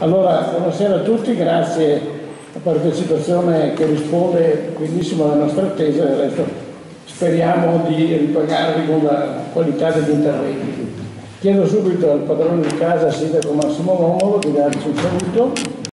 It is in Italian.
Allora, buonasera a tutti, grazie alla partecipazione che risponde benissimo alla nostra attesa e adesso speriamo di ripagarvi con la qualità degli interventi. Chiedo subito al padrone di casa, Sindaco Massimo Momolo, di darci un saluto.